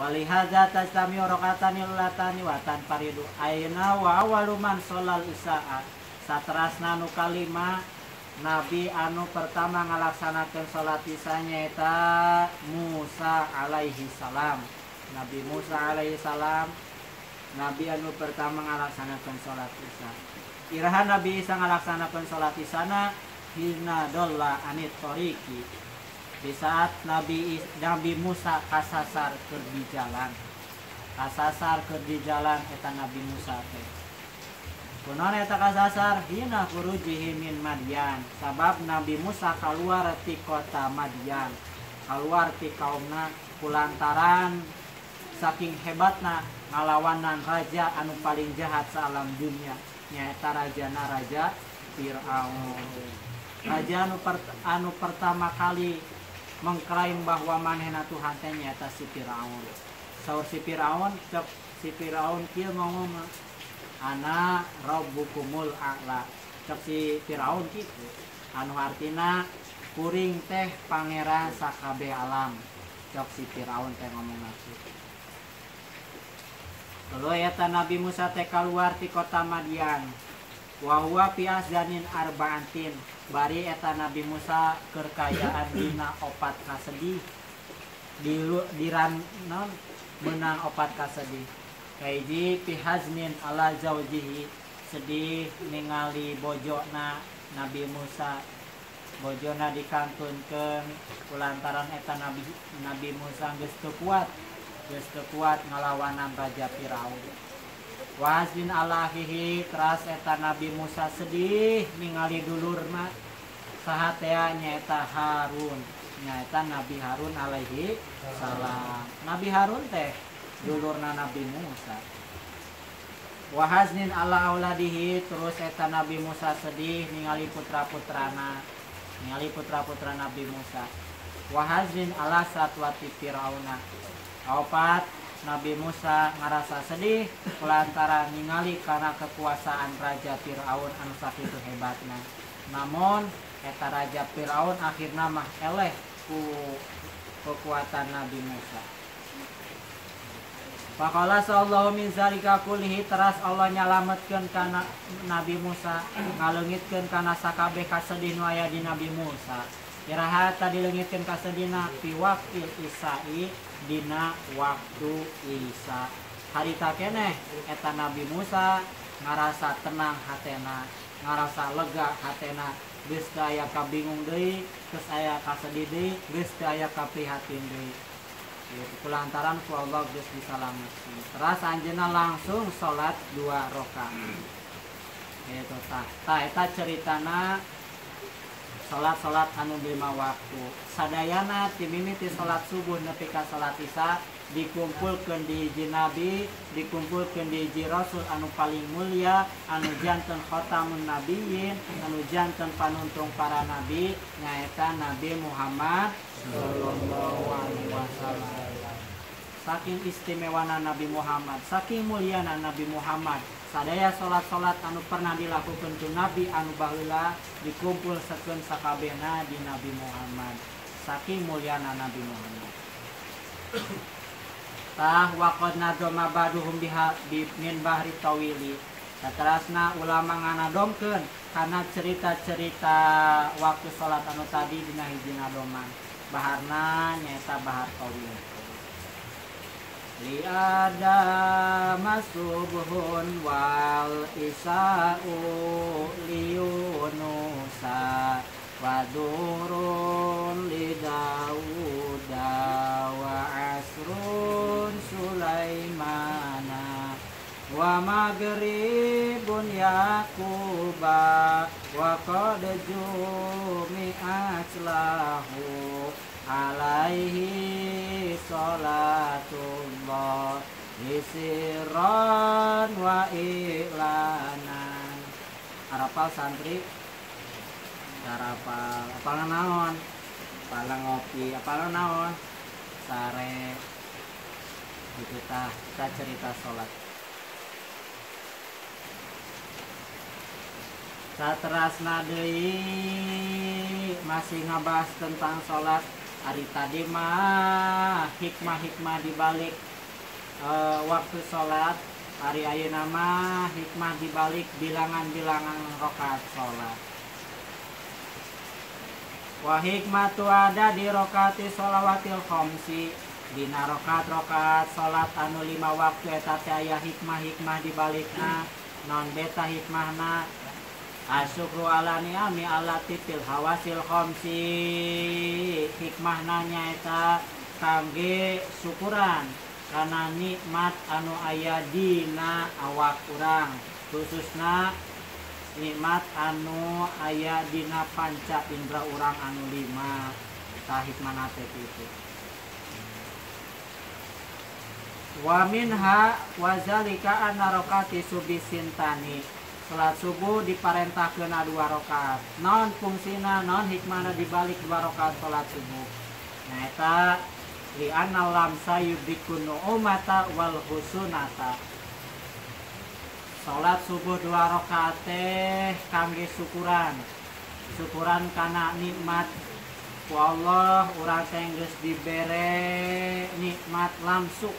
Walihaza tajtami rokatani latani watan paridu Aina wa awaluman solal isa'a. Satrasna nu kalima Nabi anu pertama ngalaksanakan sholat isya nyata Musa alaihi salam. Nabi Musa alaihi salam Nabi anu pertama ngalaksanakan sholat isya. Irahan Nabi Isa ngalaksanakan sholat isana Hina dolla anit toriki Di saat Nabi Nabi Musa kasasar ke di jalan Kasasar ke di jalan Eta Nabi Musa teh. Kunaon eta kasasar? Hina kurujihi min Madian. Sabab Nabi Musa keluar ti kota Madian. Keluar ti kaumna kulantaran. Saking hebatna ngalawanan raja anu paling jahat salam dunia nyaeta rajana raja Fir'aun. Raja anu, per- anu pertama kali mengklaim bahwa manehna Tuhan teh nyaeta si Fir'aun. Saur si Fir'aun cek si Fir'aun kieu ngomong ana rabbukumul a'la. Cek si Firaun gitu anu artina kuring teh pangeran sakabe alam. Cek si Firaun teh ngomong gitu Lalu eta Nabi Musa teh keluar ti kota Madian wa huwa fi azdanin arba'atin bari eta Nabi Musa kerkayaan dina opat kasedih. Di lu- di ran non menang opat kasedih. Kaiji fi hazmin ala zaujihi sedih ningali bojona Nabi Musa. Bojona dikantunkeun kulantaran eta Nabi Nabi Musa geus kuat geus kuat ngalawanan Raja Firaun wazin Allahhihi teras eta Nabi Musa sedih ningali dulur mah sahatea nyaeta Harun. Nyaeta Nabi Harun alaihi salam. Nabi Harun teh dulurna Nabi Musa. Wahaznin ala auladihi terus eta Nabi Musa sedih ningali putra putrana ningali putra putra Nabi Musa. Wahaznin ala satwati Firauna. Opat Nabi Musa ngerasa sedih lantaran ningali karena kekuasaan Raja Fir'aun anu sakitu hebatna namun eta Raja Fir'aun akhirnya mah eleh ku kekuatan Nabi Musa Pakola sallallahu min zalika kullihi teras Allah nyalametkeun kana Nabi Musa ngalengitkeun kana sakabeh kasedih nu aya di Nabi Musa. Iraha tadi leungitkeun kasedihna fi waqtil isai dina waktu Isa. Harita keneh eta Nabi Musa ngarasa tenang hatena, ngarasa lega hatena, geus aya kabingung deui, geus aya kasedih deui, geus aya kaprihatin deui. Kulantaran ku Allah geus disalametkeun. Teras anjeunna langsung salat dua rakaat. Gitu tah. Tah eta ceritana salat-salat anu lima waktu. Sadayana ti mimiti salat subuh nepi ka salat isya dikumpulkeun di nabi, dikumpulkeun di hiji rasul anu paling mulia, anu janten khotamun nabiyyin, anu janten panuntung para nabi, nyaeta Nabi Muhammad sallallahu alaihi wasallam. Saking istimewana Nabi Muhammad, saking muliana Nabi Muhammad, sadaya salat-salat anu pernah dilakukan ku Nabi anu baheula dikumpul sekeun sakabehna di Nabi Muhammad. Saking muliana Nabi Muhammad. Tah waqad nadoma baduhum biha bi min bahri tawili. Saterasna ulama nganadomkeun karena cerita-cerita waktu salat anu tadi dina hiji nadoman. Baharna nyaeta bahar tawil. Li adama subuhun wal isa'u liyunusa Wadurun li Dawuda wa asrun Sulaimana wa maghribun isiran wa ilanan arapal santri Sarapal, apal naon? Apal ngopi, apal naon? Sare. Gitu tah, kita cerita sholat. Saterasna deui masih ngabahas tentang sholat hari tadi mah hikmah-hikmah dibalik eh, waktu sholat hari ayu nama hikmah dibalik bilangan-bilangan rokaat sholat. Wa hikmatu ada di rokati sholawatil khomsi. Dina rokat rokat sholat anu lima waktu eta teh aya hikmah-hikmah dibalikna non beta hikmahna. Asyukru ala ni'ami alati fil hawasil khomsi. Hikmahna nyaeta kangge syukuran karena nikmat anu aya dina awak kurang khususna nikmat anu aya dina panca indra urang anu lima. Tahik manate itu? Wa minha wa zalika anna rakaati subisintani salat subuh diparentahkeun dua rakaat non fungsina non hikmana dibalik dua rakaat salat subuh. Nah eta li anna lamsa yudikunu umata wal husunata Salat subuh dua rakaat teh kangge syukuran. Syukuran karena nikmat ku Allah urang teh geus dibere nikmat lamsu.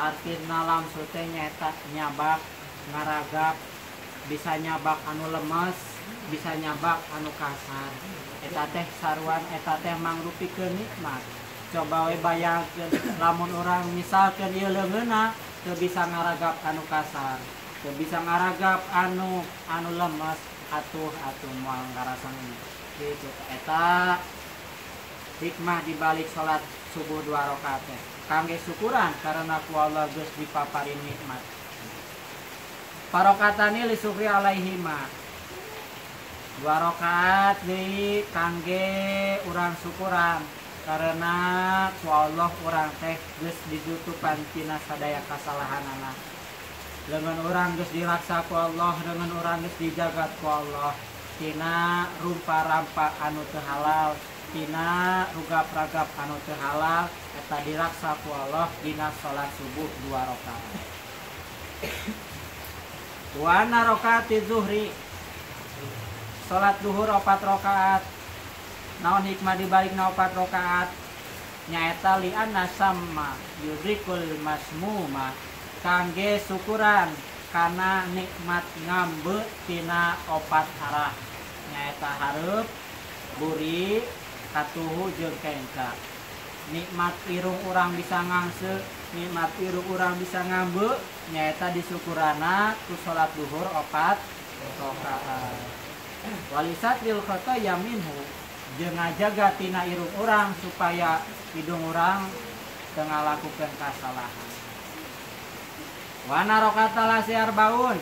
Artina lamsu teh nyata nyabak ngaragap bisa nyabak anu lemes, bisa nyabak anu kasar. Eta teh saruan eta teh mangrupikeun nikmat. Coba we bayangkeun lamun orang misalkan ieu leungeuna teu bisa ngaragap anu kasar. Teu bisa ngaragap anu anu lemes atuh atuh moal ngarasan gitu eta. Hikmah dibalik salat subuh dua rakaat. Kangge syukuran karena ku Allah geus dipapari nikmat. Parokatani li syukri alaihima. Dua rakaat deui kangge urang syukuran karena Allah urang teh geus ditutupan tina sadaya kasalahan anak dengan orang geus diraksa ku Allah dengan orang geus dijaga ku Allah tina rumpa rampa anu teu halal tina rugap ragap anu teu halal eta diraksa ku Allah dina salat subuh dua rakaat. Wa rakaati zuhri. Salat duhur opat rakaat naon hikmah dibalik na opat rakaat nyaeta li anna sama yudrikul masmuma kangge syukuran karena nikmat ngambe tina opat harah nyaeta hareup buri katuhu jeung kengka. Nikmat irung orang bisa ngangse nikmat irung orang bisa ngambe nyaeta disyukurana ku salat duhur opat rakaat walisat lil khotoya minhu jengajaga tina irung orang supaya hidung orang tengah lakukan kesalahan Wana rokatalah siar baun.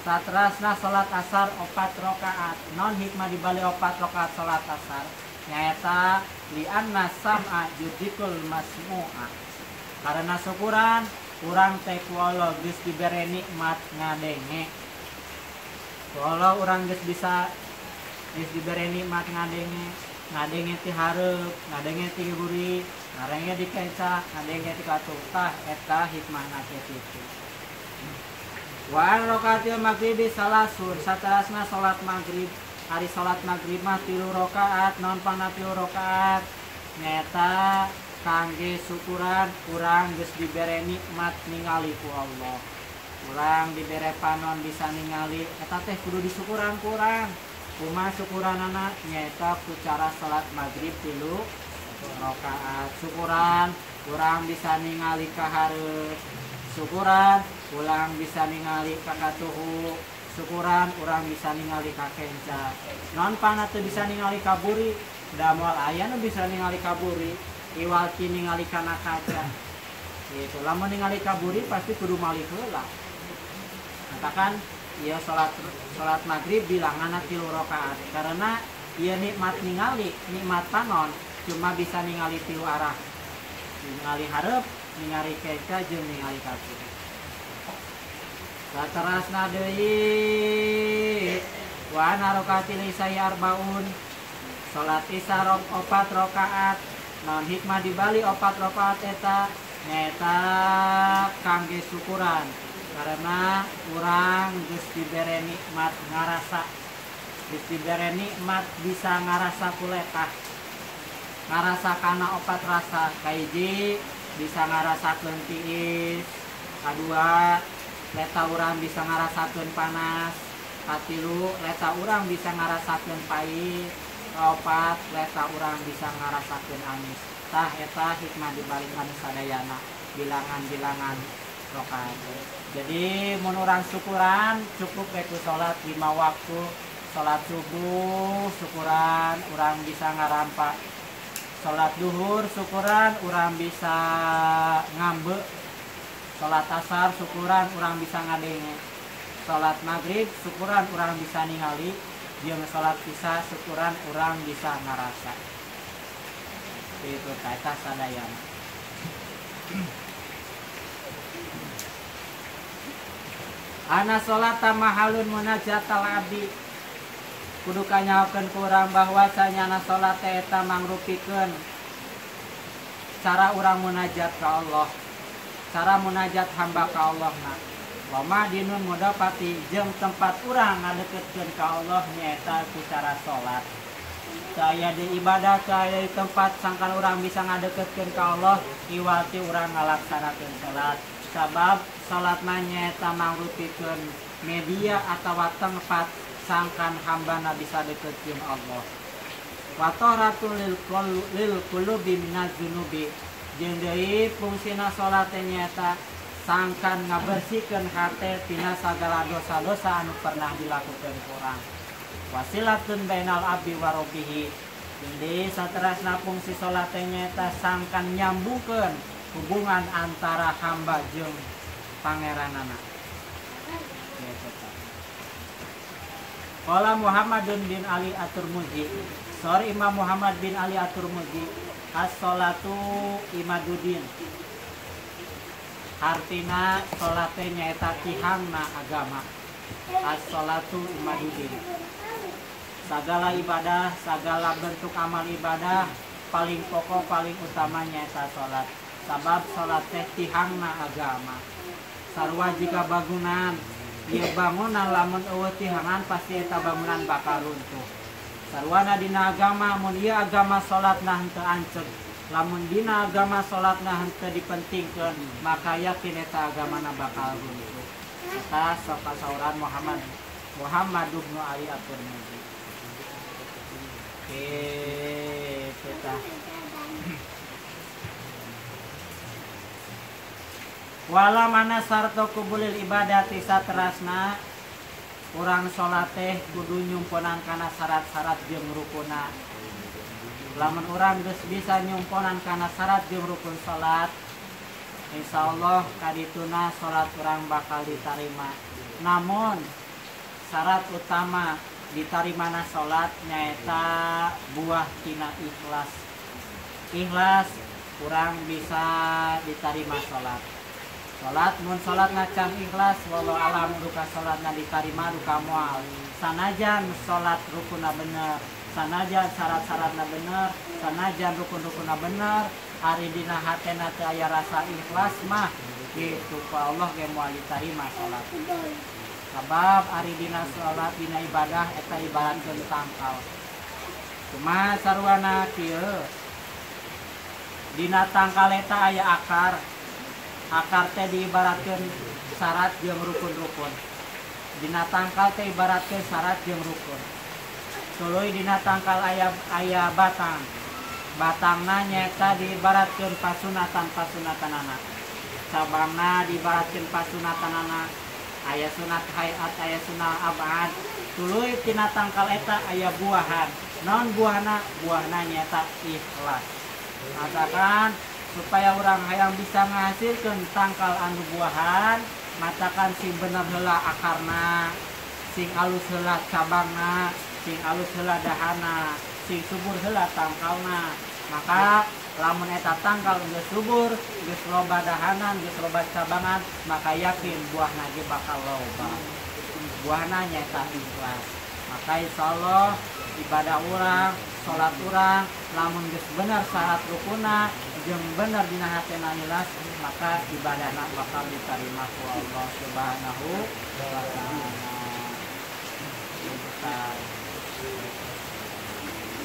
Satrasna salat asar opat rokaat. Non hikmah dibalik opat rokaat salat asar. Nyata lianna sam'a yudikul masmu'a. Karena syukuran Urang teh kuolo geus dibere nikmat ngadenge. Kuolo urang geus bisa Geus dibere nikmat ngadenge Ngadenge ti hareup Ngadenge ti buri Ngadenge di kencah Ngadenge ti katutah Eta hikmah nake itu Wa rakatil maghribi salasun satarasna salat maghrib. Hari salat maghrib mah tilu rakaat non pana tilu rakaat? Nyata kangge syukuran kurang geus dibere nikmat ningali ku Allah. Kurang dibere panon bisa ningali eta teh kudu disyukuran kurang kuma syukuran anak nyata cara salat maghrib tilu rakaat syukuran kurang bisa ningali kahareup. Syukuran pulang bisa ningali kakak tuhu syukuran orang bisa ningali kakenca. Non panat bisa ningali kaburi. Damal ayah bisa ningali kaburi. Iwalki ningali kana kaca. Gitu. Lama ningali kaburi pasti kudu malik heula. Katakan ia sholat sholat maghrib bilang anak tilu rakaat. Karena ia nikmat ningali nikmat panon cuma bisa ningali tilu arah. Ningali harap ningali keca jeung ningali kaburi Satrasna deui. Wa narokatil isai arbaun. Salat isya opat rokaat non hikmah dibali opat rokaat eta? Nyata kangge syukuran. Karena kurang geus dibere nikmat ngarasa. Geus dibere nikmat bisa ngarasa kuletah ngarasa kana opat rasa. Kaiji bisa ngarasa tiis. Kedua leta orang bisa ngarasakeun panas. Katilu leta orang bisa ngarasakeun pahit. Kaopat leta orang bisa ngarasakeun amis. Tah eta hikmah dibalik anu sadayana bilangan-bilangan rokaat jadi menurang syukuran cukup itu sholat lima waktu sholat subuh syukuran orang bisa ngarampak sholat duhur syukuran orang bisa ngambe sholat asar syukuran orang bisa ngadenge. Sholat maghrib syukuran orang bisa ningali. Jeung sholat isya syukuran orang bisa ngarasa itu kata sadayana Ana salata mahalun munajat abdi kudu kanyaokeun kurang bahwa sanyana salat teh eta mangrupikeun cara urang munajat ka Allah. Cara munajat hamba ka Allah na. Lama dinun mudapati jeung tempat urang ngadeketkeun ka Allah nyaeta ku cara salat. Saya di ibadah saya di tempat sangkan orang bisa ngadeketkeun ka Allah iwati urang ngalaksanakeun salat. Sabab salat nanyeta mangrupikeun media atau tempat sangkan hamba na bisa deketkeun Allah. Wa taharatul lil qul- lil qulubi minaz zunubi. Jeung deui fungsina salat sangkan ngabersihkeun hate tina sagala dosa-dosa anu pernah dilakukeun kurang wasilatun bainal abdi wa rabbihi. Jadi saterasna fungsi salat nyaeta sangkan nyambungkeun hubungan antara hamba jeung pangeranana Gitu, Pak. Qala Muhammadun bin Ali At-Turmuzi Sorry Imam Muhammad bin Ali At-Turmuzi As-salatu imaduddin Artina salate nyaeta tihangna agama As-salatu imaduddin Segala ibadah, segala bentuk amal ibadah paling pokok paling utama nyaeta salat. Sabab salat teh tihangna agama. Sarua jika bangunan, ieu bangunan lamun eueuh tihangan pasti eta bangunan bakal runtuh. Sarwana dina agama mun ieu agama salatna henteu anceg. Lamun dina agama salatna henteu dipentingkeun, maka yakin eta agamana bakal runtuh. Eta sok Muhammad Muhammad bin Ali At-Tirmidzi. Oke, kita. Wala mana sarto kubulil ibadati satrasna. Urang sholat teh kudu nyumponan kana syarat-syarat jeung rukuna. Lamun urang geus bisa nyumponan kana syarat jeung rukun Insya Allah kadituna sholat urang bakal diterima Namun syarat utama ditarimana sholat nyaeta buah tina ikhlas. Ikhlas kurang bisa diterima sholat sholat mun sholat ngacang ikhlas walau alam duka sholatna diterima duka mual. Sanajan sholat rukuna bener sanajan syarat-syaratna bener sanajan rukun-rukuna bener hari dina hatena teu aya rasa ikhlas mah gitu pa Allah ge moal diterima sholat. Sabab ari dina sholat dina ibadah eta ibaratkeun tangkal. Cuma sarwana kieu dina tangkal eta aya akar akar teh diibaratkeun syarat jeung rukun-rukun. Dina tangkal teh ibaratkeun syarat jeung rukun. Tuluy dina tangkal aya aya batang. Batangna nyaeta diibaratkeun pasunatan pasunatanana. Cabangna diibaratkeun pasunatanana. Aya sunat hayat aya sunat abad. Tuluy tina tangkal eta aya buahan. Non buahna buahna nyata ikhlas. Matakan supaya orang hayang bisa menghasilkan tangkal anu buahan matakan sing bener heula akarna sing alus heula cabangna sing alus heula dahana sing subur heula tangkalna. Maka lamun eta tangkal geus subur geus loba dahanan geus loba cabangan maka yakin buahna ge bakal loba. Buahna nyaeta ikhlas. Maka insyaallah ibadah orang salat orang lamun geus bener syarat rukuna jeung bener dina hatena ikhlas maka ibadahna bakal diterima ku Allah Subhanahu wa taala.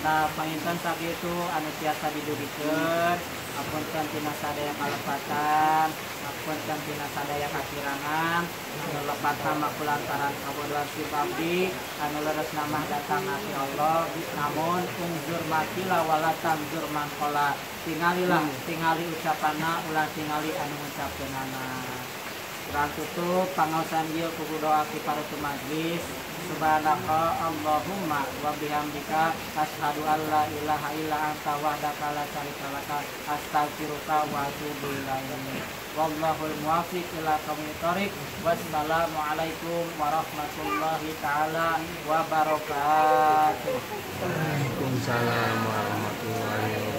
Nah, panginten sakitu anu tiasa didudikeun apunten tina sadaya kalepatan apunten tina sadaya kakirangan anu lepat nama kulantaran kabodohan si abdi anu leres nama datang hati Allah. Namun unjur makila wala tamjur mangkola tingalilah tingali ucapanna ulah tingali anu ngucapkeunana kurang tutup pangaosan doa ti para majlis subhanaka allahumma wa bihamdika asyhadu an la ilaha illa anta wahdaka la syarika astaghfiruka wa atubu ilaik. Muwaffiq ila thoriq warahmatullahi taala wabarakatuh. Waalaikumsalam warahmatullahi wabarakatuh